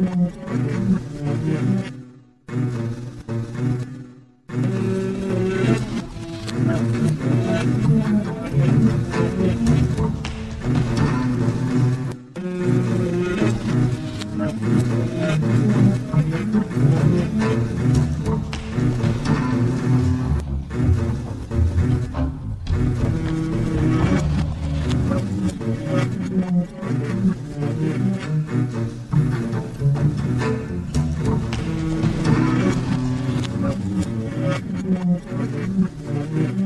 Mm-hmm. Mm-hmm.